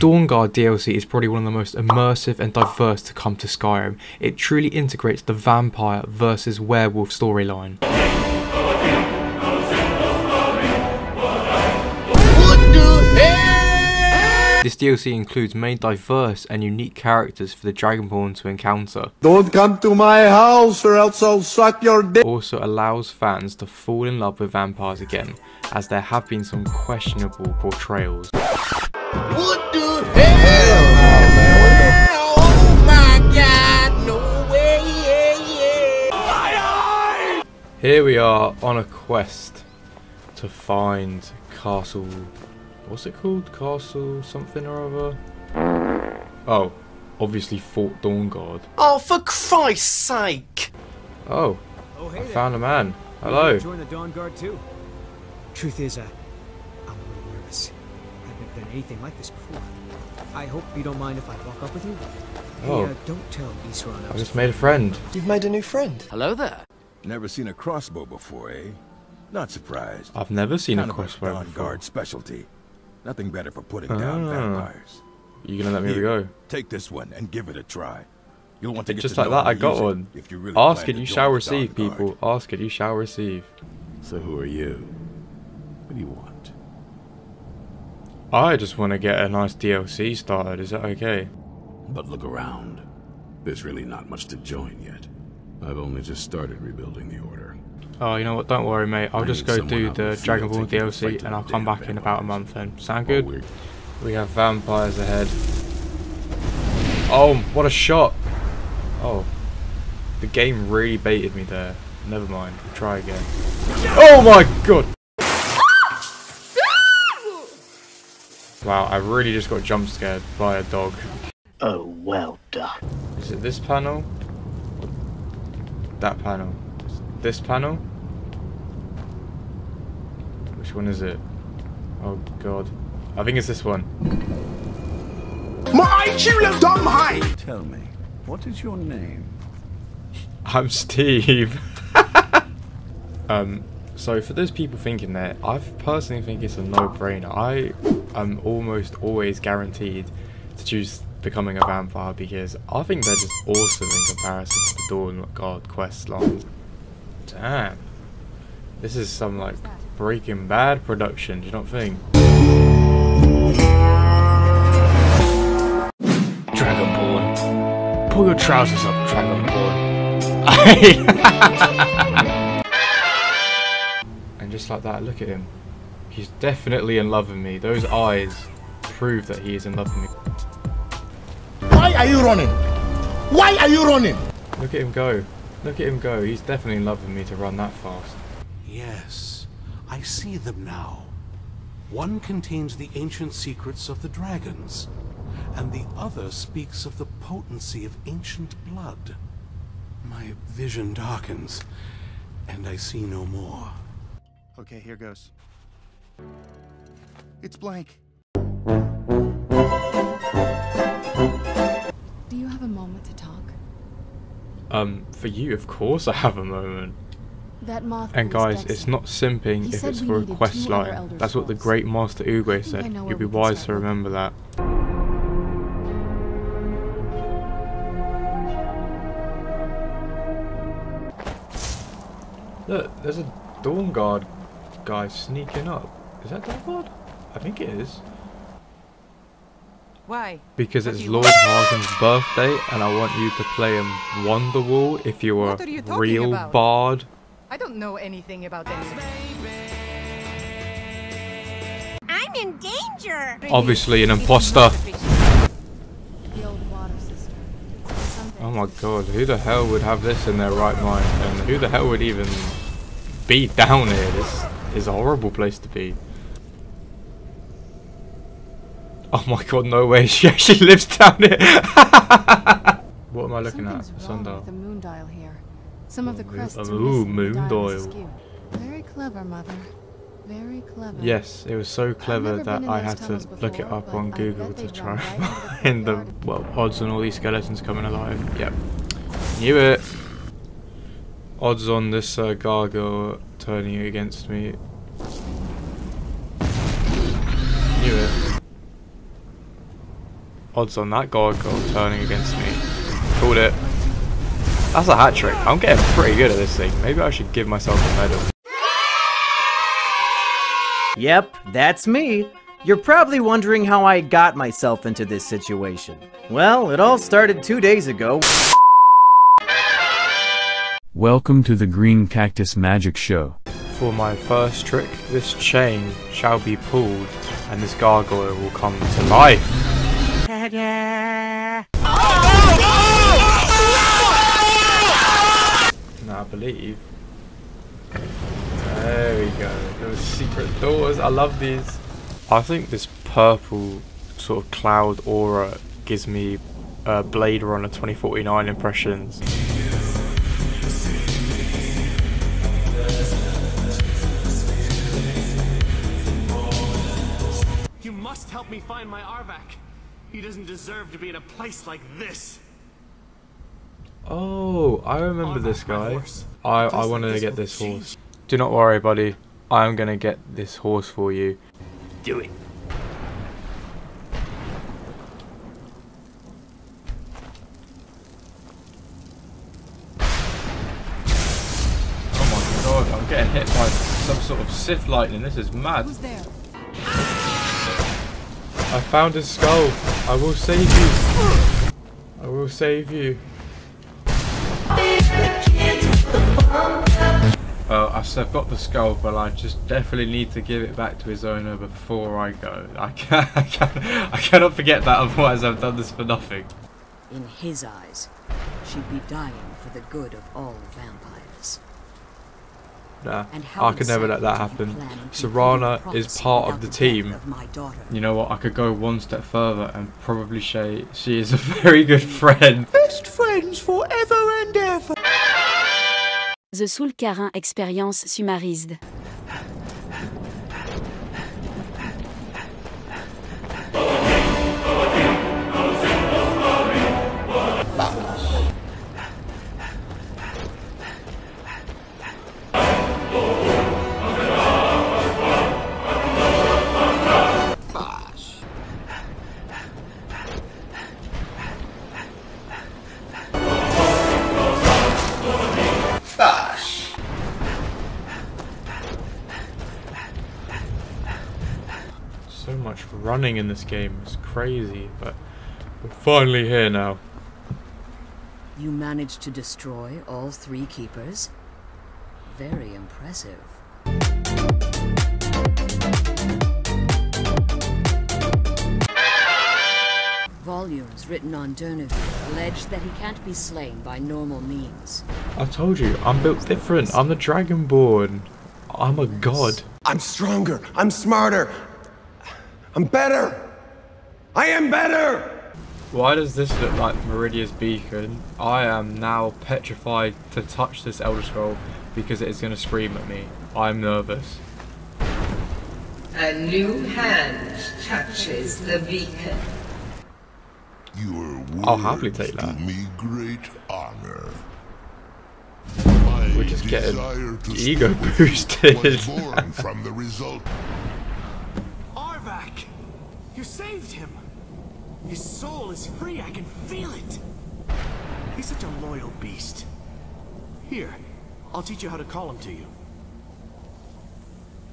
Dawnguard DLC is probably one of the most immersive and diverse to come to Skyrim. It truly integrates the vampire versus werewolf storyline. This DLC includes many diverse and unique characters for the Dragonborn to encounter. Don't come to my house or else I'll suck your dick. Also allows fans to fall in love with vampires again, as there have been some questionable portrayals. What the hell? Oh my god, no way, yeah, yeah. Here we are on a quest to find Castle. What's it called? Castle something or other? Oh, obviously Fort Dawnguard. Oh, for Christ's sake! Oh, Oh, hey I there. found a man. Hello. Join the Dawnguard too. Truth is, uh, I've never done anything like this before. I hope you don't mind if I walk up with you. Oh. Hey, uh, don't tell Isran I I just made a friend. You've made a new friend. Hello there. Never seen a crossbow before, eh? Not surprised. I've never seen kind a of crossbow Dawn before. Guard specialty. Nothing better for putting down Ah. vampires. You gonna let me Here, go? Take this one and give it a try. You'll want to get Just to like that, I got one. If you really Ask plan it, you shall receive, Dawnguard. people. Ask it, you shall receive. So who are you? What do you want? I just want to get a nice DLC started. Is that okay? But look around. There's really not much to join yet. I've only just started rebuilding the order. Oh, you know what? Don't worry, mate. I'll I just go do the in the field Dragon Ball taking the fight DLC and I'll come back in about a month then. Sound oh, good? we're- We have vampires ahead. Oh, what a shot! Oh. The game really baited me there. Never mind. We'll try again. Oh my god! Wow, I really just got jump scared by a dog. Oh, well done. Is it this panel? That panel? This panel? Which one is it? Oh god. I think it's this one. My children, my! Tell me, what is your name? I'm Steve. um, so for those people thinking that, I personally think it's a no-brainer. I am almost always guaranteed to choose becoming a vampire because I think they're just awesome in comparison to the Dawnguard quest lines. Damn. This is some like Breaking Bad production, do you not think? Dragonborn. Pull your trousers up, Dragonborn. and just like that, look at him. He's definitely in love with me. Those eyes prove that he is in love with me. Why are you running? Why are you running? Look at him go. Look at him go. He's definitely in love with me to run that fast. Yes, I see them now. One contains the ancient secrets of the dragons, and the other speaks of the potency of ancient blood. My vision darkens, and I see no more. Okay, here goes. It's blank. Do you have a moment to talk? Um, for you, of course I have a moment. That moth And guys, it's not simping He if it's for a needed quest line. Elder That's what the great Master Oogway said. You'd be wise to remember that. Look, there's a Dawnguard guy sneaking up. Is that Dawnguard? I think it is. Why? Because it's Lord Harkon's birthday and I want you to play him Wonderwall if you were What are you a real about? bard. I don't know anything about this. I'm in danger. Obviously an imposter. The old water sister. Something. Oh my god, who the hell would have this in their right mind? And who the hell would even be down here? This is a horrible place to be. Oh my god, no way, she actually lives down here! what am I looking Something's at? wrong Sundial. the moon dial here. Some of the crests moon- are ooh, moon the dial dial. Very clever, mother. Very clever. Yes, it was so clever that I had to tunnels look it up on Google to try and right the find the, well, odds on all these skeletons coming alive. Yep. Knew it! Odds on this uh, gargoyle turning against me. Knew it. Odds on that gargoyle turning against me. Called it. That's a hat trick. I'm getting pretty good at this thing. Maybe I should give myself a medal. Yep, that's me. You're probably wondering how I got myself into this situation. Well, it all started two days ago. Welcome to the Green Cactus Magic Show. For my first trick, this chain shall be pulled and this gargoyle will come to life. Now I believe. There we go. Those secret doors. I love these. I think this purple sort of cloud aura gives me uh, Blade Runner 2049 impressions. You must help me find my Arvak. He doesn't deserve to be in a place like this. Oh, I remember this guy. I, I wanted to get this horse. Do not worry, buddy. I am going to get this horse for you. Do it. Oh my god, I'm getting hit by some sort of Sith lightning. This is mad. Who's there? I found his skull. I will save you. I will save you. Well, I said I've got the skull, but I just definitely need to give it back to his owner before I go. I can't, I, can't, I cannot forget that, otherwise I've done this for nothing. In his eyes, she'd be dying for the good of all vampires. Nah, I could never let that happen. Serana is part of the team. You know what? I could go one step further and probably say she is a very good friend. Best friends forever and ever. The Soul Cairn expérience summarised. Bosh. So much running in this game. It's crazy, but we're finally here now. You managed to destroy all three keepers? Very impressive. Volumes written on Durnehviir allege that he can't be slain by normal means. I told you, I'm built different. I'm the Dragonborn. I'm a god. I'm stronger. I'm smarter. I'm better. I am better. Why does this look like Meridia's beacon? I am now petrified to touch this Elder Scroll because it is going to scream at me. I'm nervous. A new hand touches the beacon. Your I'll happily take that. do me great honor. We're just getting Desire to ego speak with boosted. was born from the result. Arvak! You saved him! His soul is free, I can feel it! He's such a loyal beast. Here, I'll teach you how to call him to you.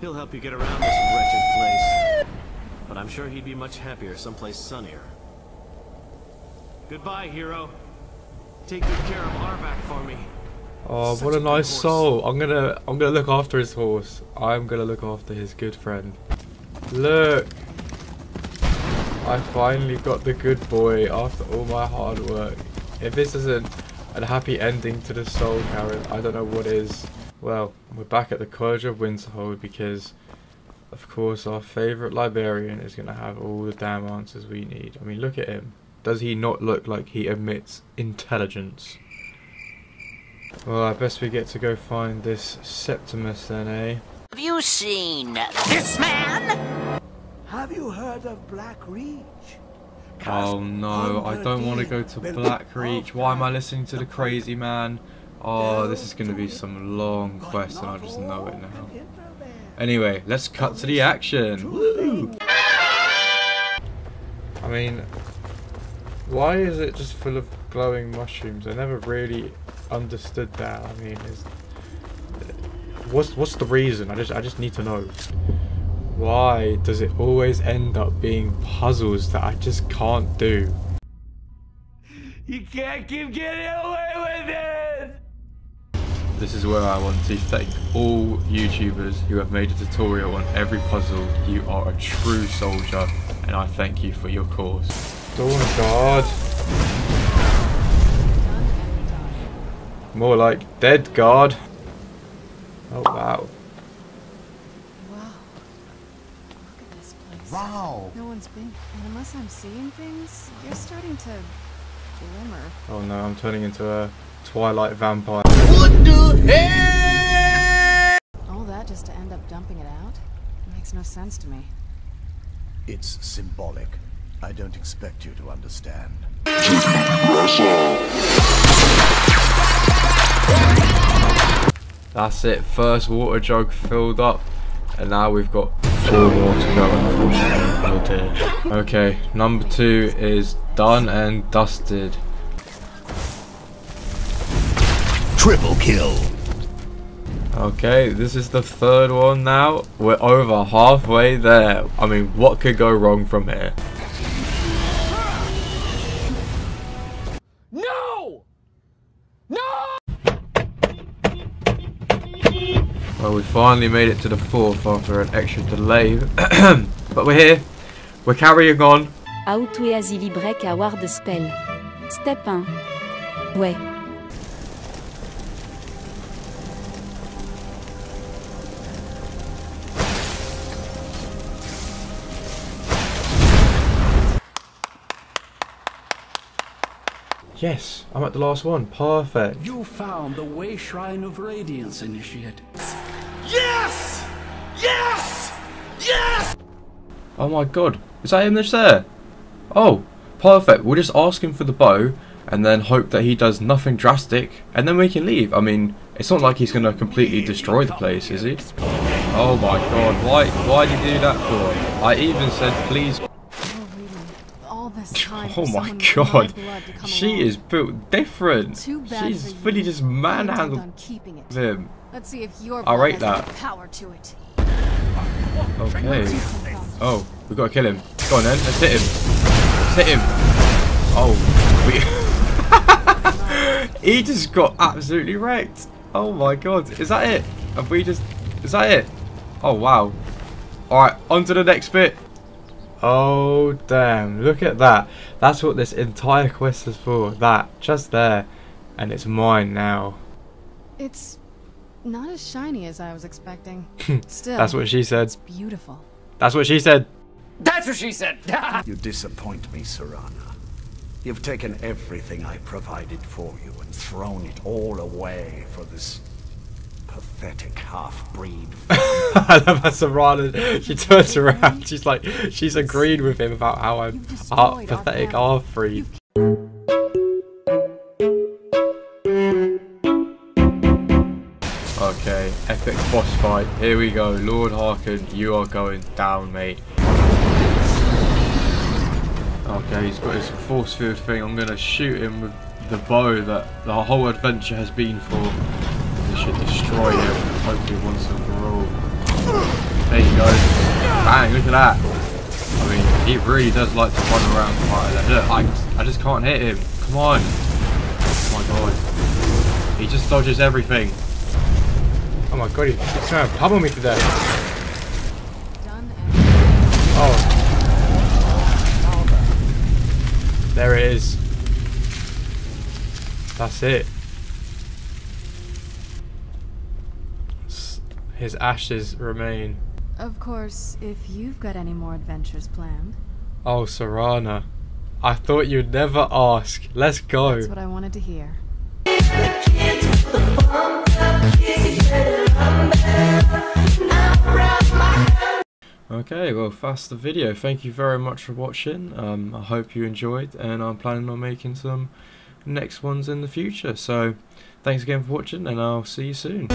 He'll help you get around this wretched place. But I'm sure he'd be much happier someplace sunnier. Goodbye, hero. Take good care of Arvak for me. Oh, Such what a a nice horse. soul. I'm gonna I'm gonna look after his horse. I'm gonna look after his good friend. Look. I finally got the good boy after all my hard work. If this isn't a happy ending to the Soul Cairn, I don't know what is. Well, we're back at the College of Winterhold because of course our favourite librarian is gonna have all the damn answers we need. I mean look at him. Does he not look like he emits intelligence? Well, I best we get to go find this Septimus then, eh? Have you seen this man? Have you heard of Black Reach? Oh no, I don't want to go to Blackreach. Why am I listening to the crazy man? Oh, this is going to be some long quest and I just know it now. Anyway, let's cut to the action. Woo! I mean, Why is it just full of glowing mushrooms? I never really understood that. I mean, is what's what's the reason? I just I just need to know. Why does it always end up being puzzles that I just can't do? You can't keep getting away with it! This is where I want to thank all YouTubers who have made a tutorial on every puzzle. You are a true soldier, and I thank you for your cause. Dawn God. More like dead guard. Oh wow. Wow. No one's been. And unless I'm seeing things, you're starting to glimmer. Oh no, I'm turning into a Twilight vampire. What the hell? All that just to end up dumping it out? It makes no sense to me. It's symbolic. I don't expect you to understand. That's it, first water jug filled up. And now we've got four more to go, unfortunately. Oh dear. Okay, number two is done and dusted. Triple kill. Okay, this is the third one now. We're over halfway there. I mean, what could go wrong from here? We finally made it to the fourth after an extra delay. but we're here. We're carrying on. Auto et asili break à Ward Spell. Step 1. Ouais. Yes, I'm at the last one. Perfect. You found the Wayshrine of Radiance, Initiate. Yes! Yes! Yes! Oh my god. Is that him that's there? Oh, perfect. We'll just ask him for the bow and then hope that he does nothing drastic and then we can leave. I mean, it's not like he's going to completely destroy the place, is he? Oh my god. Why, why did he do that for? I even said please Oh my god, she is built different. She's fully just manhandled him. Let's see if your I rate that. power to it. Okay. Oh, we gotta kill him. Go on then, let's hit him. Let's hit him. Oh, we. he just got absolutely wrecked. Oh my god, is that it? Have we just. Is that it? Oh wow. Alright, on to the next bit. Oh damn, look at that. That's what this entire quest is for. That, just there. And it's mine now. It's not as shiny as I was expecting. Still, That's what she said. It's beautiful. That's what she said. That's what she said! you disappoint me, Serana. You've taken everything I provided for you and thrown it all away for this pathetic half-breed. I love how Serana, she turns around, she's like, she's agreed with him about how I'm pathetic half-breed. Epic boss fight. Here we go. Lord Harkon, you are going down, mate. Okay, he's got his force field thing. I'm going to shoot him with the bow that the whole adventure has been for. This should destroy him, hopefully once and for all. There you go. Bang, look at that. I mean, he really does like to run around quite a. Look, I, I just can't hit him. Come on. Oh my god. He just dodges everything. Oh my god, he's trying to pummel me to death. Oh. There it is. That's it. His ashes remain. Of course, if you've got any more adventures planned. Oh, Serana. I thought you'd never ask. Let's go. That's what I wanted to hear. Okay, well that's the video. Thank you very much for watching. Um, I hope you enjoyed and I'm planning on making some next ones in the future. So thanks again for watching and I'll see you soon.